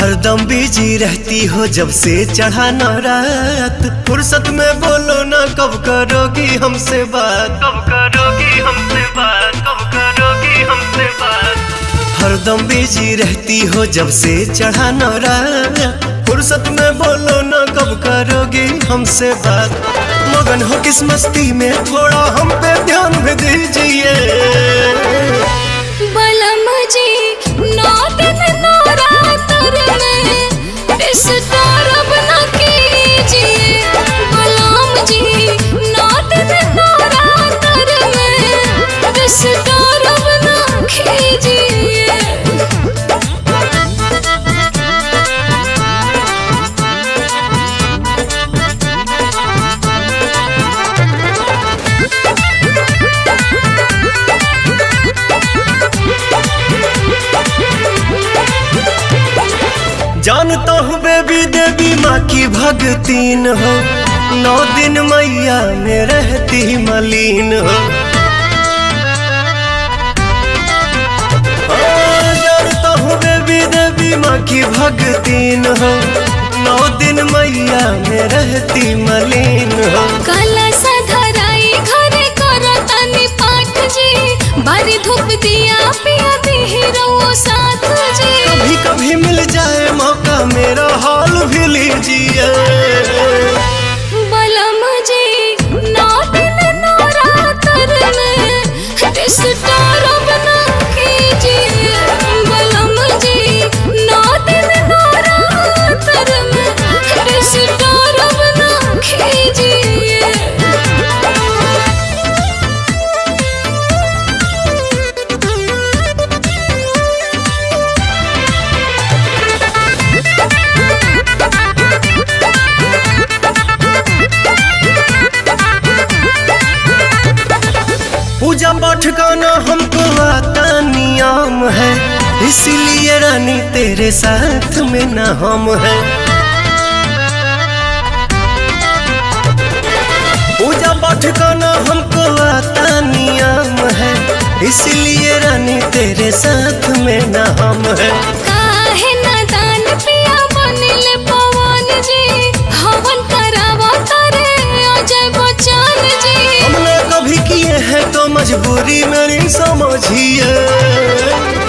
Busy रहती हो जब से चढ़ा न रात। फुर्सत में बोलो ना कब करोगी हमसे बात? कब करोगी हमसे बात? कब करोगी हमसे बात? हरदम बिज़ी रहती हो जब से चढ़ा न रात। फुर्सत में बोलो ना कब करोगी हमसे बात? मगन हो किस मस्ती में थोड़ा हम पे ध्यान भी दीजिए। जानता हूँ बेबी देवी माँ की भगतीन हो। नौ दिन मैया में रहती मलीन हो। माँ की भगतीन हो। नौ दिन मैया में रहती मलीन हो। करतानी पाठ जी धूप दिया पिया जी It's the नियम है, इसलिए रानी तेरे साथ में ना हम है। पूजा पाठ का ना हमको आता नियम है, इसलिए रानी तेरे साथ में ना हम है। काहे नादान तो मजबूरी मेरी समझिए।